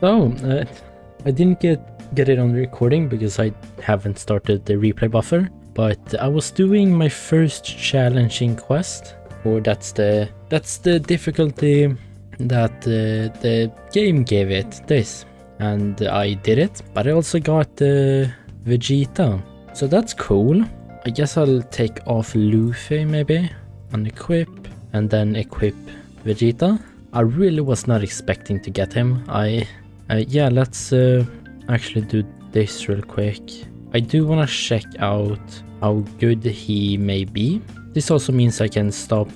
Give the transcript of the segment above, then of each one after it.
So, uh, I didn't get get it on recording because I haven't started the replay buffer, but I was doing my first challenging quest, or that's the that's the difficulty that uh, the game gave it, this. And I did it, but I also got the Vegeta. So that's cool. I guess I'll take off Luffy maybe, unequip, and then equip Vegeta. I really was not expecting to get him. I, uh, yeah, let's uh, actually do this real quick. I do want to check out how good he may be. This also means I can stop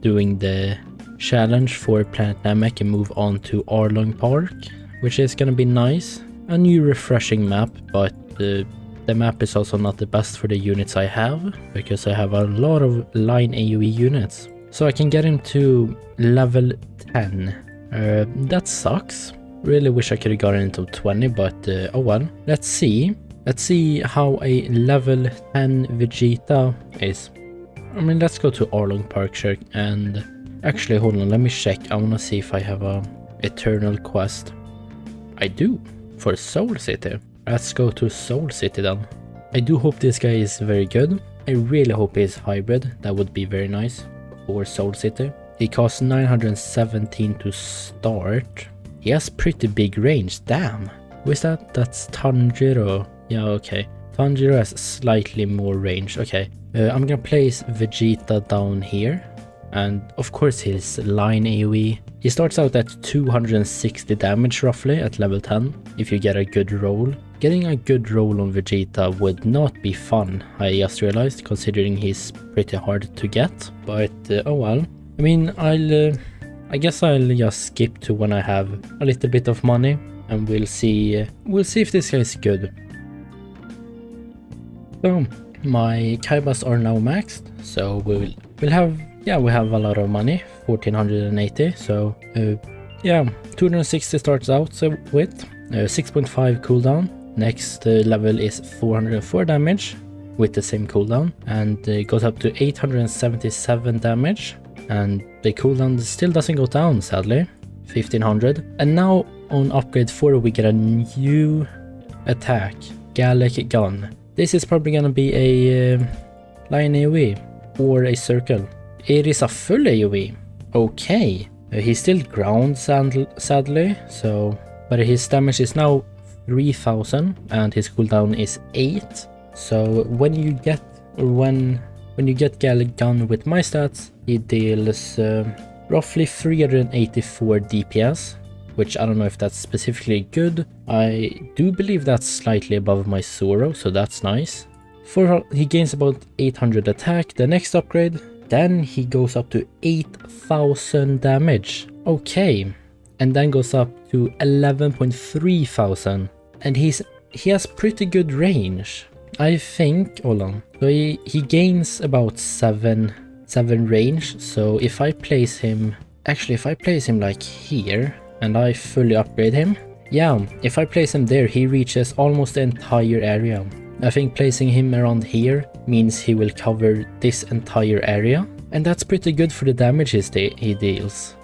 doing the challenge for Planet Namek and move on to Arlong Park, which is gonna be nice. A new refreshing map, but uh, the map is also not the best for the units I have, because I have a lot of line AoE units. So I can get him to level 10. Uh, that sucks. Really wish I could have gotten into 20, but uh, oh well. Let's see. Let's see how a level 10 Vegeta is. I mean, let's go to Arlong Park check and actually hold on, let me check. I want to see if I have a eternal quest. I do for Soul City. Let's go to Soul City then. I do hope this guy is very good. I really hope he's hybrid. That would be very nice for Soul City. He costs 917 to start. He has pretty big range, damn. Is that? That's Tanjiro. Yeah, okay. Tanjiro has slightly more range, okay. Uh, I'm gonna place Vegeta down here. And of course his line AoE. He starts out at 260 damage roughly at level 10, if you get a good roll. Getting a good roll on Vegeta would not be fun, I just realized, considering he's pretty hard to get. But uh, oh well. I mean, I'll... Uh, I guess I'll just skip to when I have a little bit of money and we'll see uh, we'll see if this guy is good. So my Kaibas are now maxed, so we'll we'll have yeah we have a lot of money, 1480. So uh, yeah, 260 starts out with uh, 6.5 cooldown. Next uh, level is 404 damage with the same cooldown and it goes up to 877 damage and the cooldown still doesn't go down sadly. 1500 and now on upgrade 4 we get a new attack. Galick gun. This is probably gonna be a uh, line AoE or a circle. It is a full AoE okay. Uh, he's still ground sadly so but his damage is now 3000 and his cooldown is 8 so when you get when when you get Galick gun with my stats he deals uh, roughly 384 DPS, which I don't know if that's specifically good. I do believe that's slightly above my Zoro, so that's nice. For he gains about 800 attack, the next upgrade, then he goes up to 8000 damage. Okay, and then goes up to 11.3 thousand. And he's he has pretty good range. I think, hold on. So he, he gains about 7 7 range, so if I place him... Actually, if I place him like here, and I fully upgrade him, yeah, if I place him there, he reaches almost the entire area. I think placing him around here means he will cover this entire area, and that's pretty good for the damage he deals.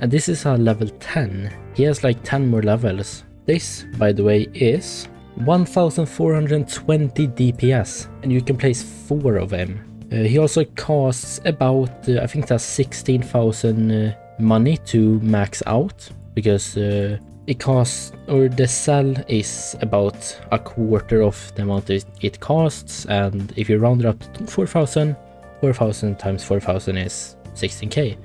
And this is a level 10. He has like 10 more levels. This, by the way, is 1420 DPS, and you can place 4 of him. Uh, he also costs about, uh, I think that's 16,000 uh, money to max out because it costs, or the cell is about a quarter of the amount it costs and if you round it up to 4,000, 4,000 times 4,000 is 16k.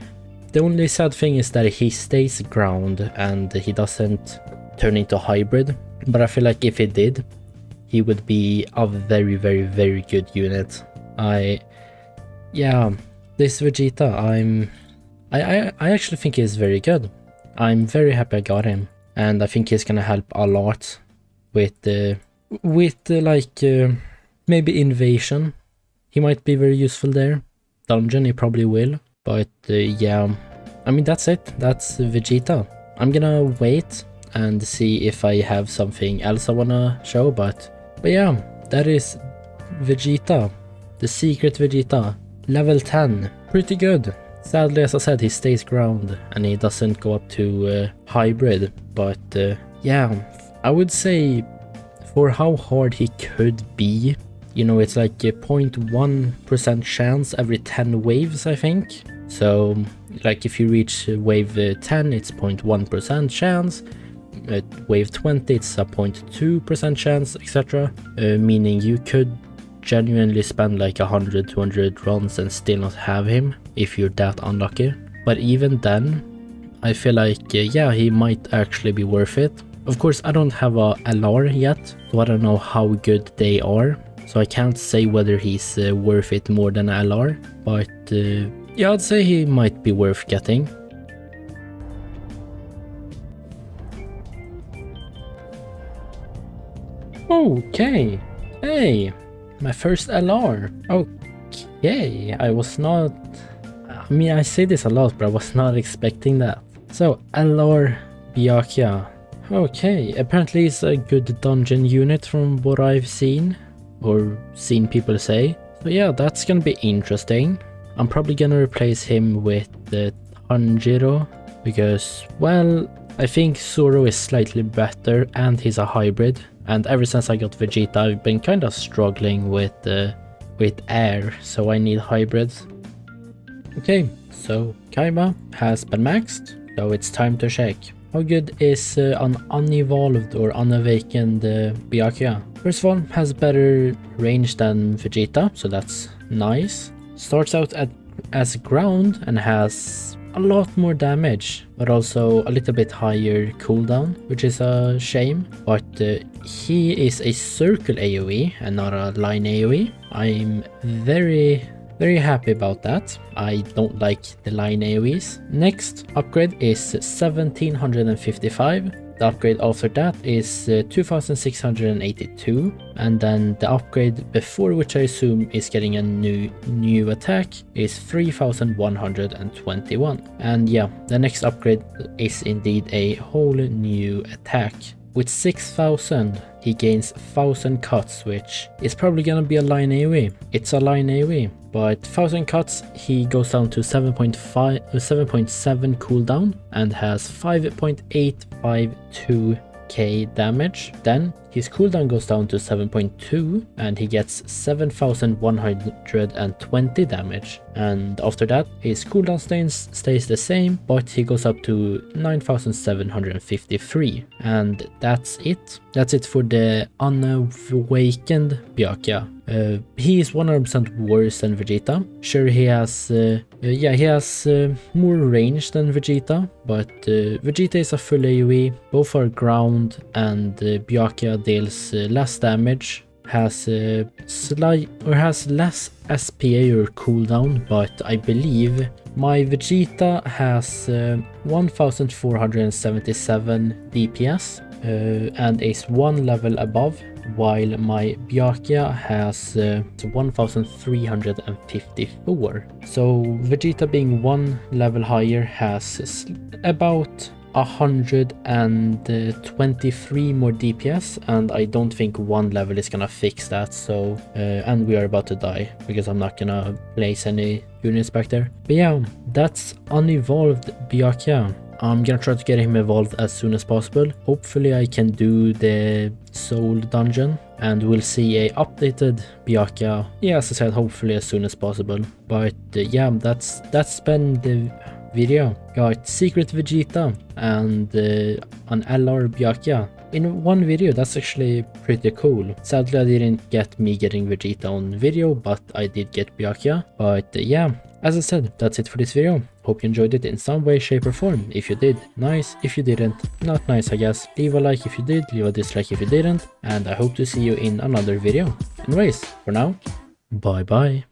The only sad thing is that he stays ground and he doesn't turn into hybrid, but I feel like if he did, he would be a very, very, very good unit. I yeah, this Vegeta, I'm... I, I, I actually think he's very good. I'm very happy I got him. And I think he's gonna help a lot with the... with the, like, uh, maybe invasion. He might be very useful there. Dungeon, he probably will. But uh, yeah, I mean, that's it. That's Vegeta. I'm gonna wait and see if I have something else I wanna show, but, but yeah, that is Vegeta. The secret Vegeta. Level 10, pretty good. Sadly, as I said, he stays ground and he doesn't go up to uh, hybrid, but uh, yeah, I would say for how hard he could be, you know, it's like a 0.1% chance every 10 waves, I think. So, like if you reach wave 10, it's 0.1% chance. At wave 20, it's a 0.2% chance, etc. Uh, meaning you could genuinely spend like 100, 200 runs and still not have him if you're that unlucky. But even then, I feel like, uh, yeah, he might actually be worth it. Of course, I don't have a LR yet, so I don't know how good they are. So I can't say whether he's uh, worth it more than LR, but uh, yeah, I'd say he might be worth getting. Okay, hey, my first LR. Okay, I was not... I mean, I say this a lot, but I was not expecting that. So, LR Byakuya. Okay, apparently it's a good dungeon unit from what I've seen, or seen people say. So yeah, that's gonna be interesting. I'm probably gonna replace him with the Tanjiro, because, well, I think Zoro is slightly better and he's a hybrid. And ever since I got Vegeta, I've been kind of struggling with uh, with air, so I need hybrids. Okay, so Kaiba has been maxed, so it's time to check. How good is uh, an unevolved or unawakened uh, Byakuya? First all, has better range than Vegeta, so that's nice. Starts out at, as ground and has a lot more damage, but also a little bit higher cooldown, which is a shame. But uh, he is a circle AoE and not a line AoE. I'm very very happy about that. I don't like the line AoEs. Next upgrade is 1755. The upgrade after that is uh, 2682 and then the upgrade before which I assume is getting a new new attack is 3121 and yeah the next upgrade is indeed a whole new attack with 6000 he gains 1000 cuts which is probably gonna be a line AoE. It's a line AoE but 1000 cuts he goes down to 7.5 7.7 cooldown and has 5.852 k damage. Then his cooldown goes down to 7.2 and he gets 7120 damage. And after that, his cooldown stays, stays the same, but he goes up to 9753. And that's it. That's it for the unawakened Byakuya. Uh, he is 100% worse than Vegeta. Sure, he has, uh, uh, yeah, he has uh, more range than Vegeta, but uh, Vegeta is a full AoE. Both are ground, and uh, Byakuya deals eh, less damage, has eh, slight or has less SPA or cooldown, but I believe my Vegeta has eh, 1477 DPS and is one level above while my Byakuya has uh, 1354. So Vegeta being one level higher has about 123 more DPS and I don't think one level is gonna fix that so uh, and we are about to die because I'm not gonna place any units back there. But yeah, that's unevolved Byakuya. I'm gonna try to get him evolved as soon as possible. Hopefully I can do the soul dungeon and we'll see a updated Byakuya. Yeah, as I said, hopefully as soon as possible. But uh, yeah, that's that's been the video. Got Secret Vegeta and uh, an LR Byakuya in one video. That's actually pretty cool. Sadly, I didn't get me getting Vegeta on video, but I did get Byakuya. But uh, yeah, as I said, that's it for this video. Hope you enjoyed it in some way, shape or form. If you did, nice. If you didn't, not nice I guess. Leave a like if you did, leave a dislike if you didn't. And I hope to see you in another video. Anyways, for now, bye bye.